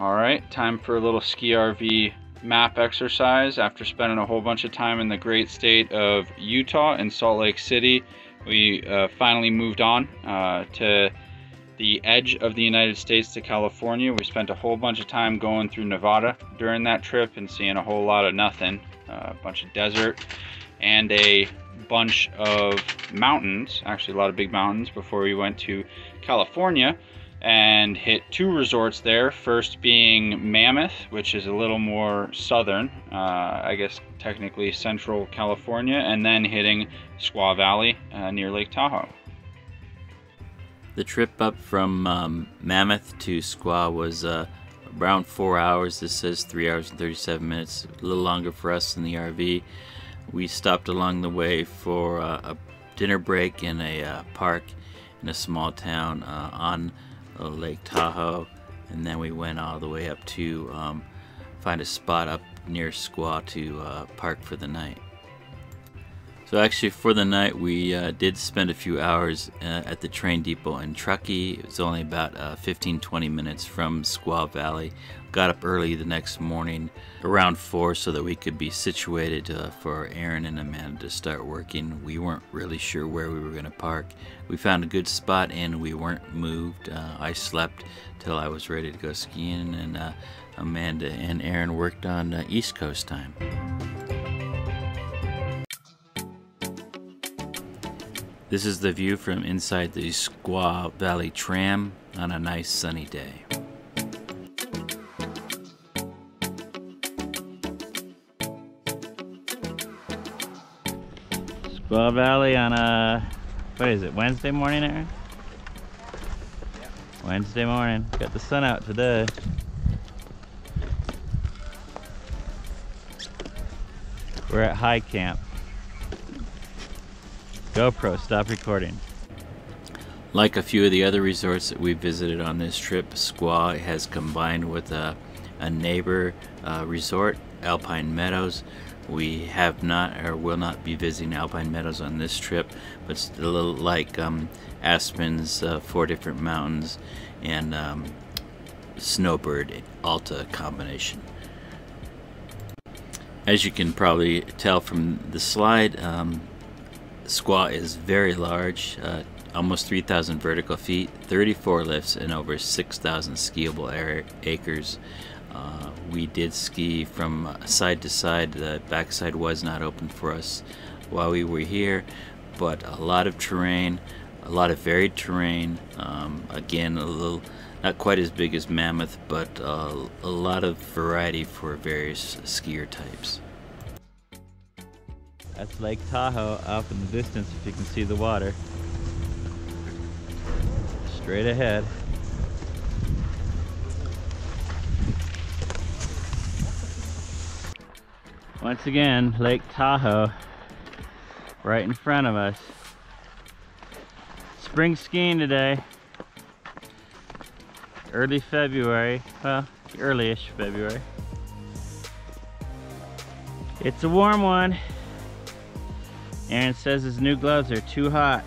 All right, time for a little ski RV map exercise. After spending a whole bunch of time in the great state of Utah and Salt Lake City, we uh, finally moved on uh, to the edge of the United States to California. We spent a whole bunch of time going through Nevada during that trip and seeing a whole lot of nothing. Uh, a bunch of desert and a bunch of mountains, actually a lot of big mountains before we went to California and hit two resorts there. First being Mammoth, which is a little more southern, uh, I guess technically central California, and then hitting Squaw Valley uh, near Lake Tahoe. The trip up from um, Mammoth to Squaw was uh, around four hours. This says three hours and 37 minutes, a little longer for us in the RV. We stopped along the way for uh, a dinner break in a uh, park in a small town uh, Lake Tahoe, and then we went all the way up to um, find a spot up near Squaw to uh, park for the night. So actually for the night we uh, did spend a few hours uh, at the train depot in Truckee. It was only about 15-20 uh, minutes from Squaw Valley. Got up early the next morning around 4 so that we could be situated uh, for Aaron and Amanda to start working. We weren't really sure where we were going to park. We found a good spot and we weren't moved. Uh, I slept till I was ready to go skiing and Amanda and Aaron worked on East Coast time. This is the view from inside the Squaw Valley tram on a nice sunny day. Squaw Valley on a, what is it, Wednesday morning, Aaron? Wednesday morning. Got the sun out today. We're at High Camp. GoPro, stop recording. Like a few of the other resorts that we visited on this trip, Squaw has combined with a, a neighbor uh, resort, Alpine Meadows. We have not or will not be visiting Alpine Meadows on this trip, but it's a little like um, Aspen's uh, four different mountains and um, Snowbird Alta combination. As you can probably tell from the slide, um, Squaw is very large, uh, almost 3,000 vertical feet, 34 lifts, and over 6,000 skiable acres. Uh, we did ski from side to side. The backside was not open for us while we were here, but a lot of terrain, a lot of varied terrain. Um, again, a little, not quite as big as Mammoth, but uh, a lot of variety for various skier types. That's Lake Tahoe up in the distance if you can see the water. Straight ahead. Once again, Lake Tahoe right in front of us. Spring skiing today. Early February, well, early-ish February. It's a warm one. Aaron says his new gloves are too hot.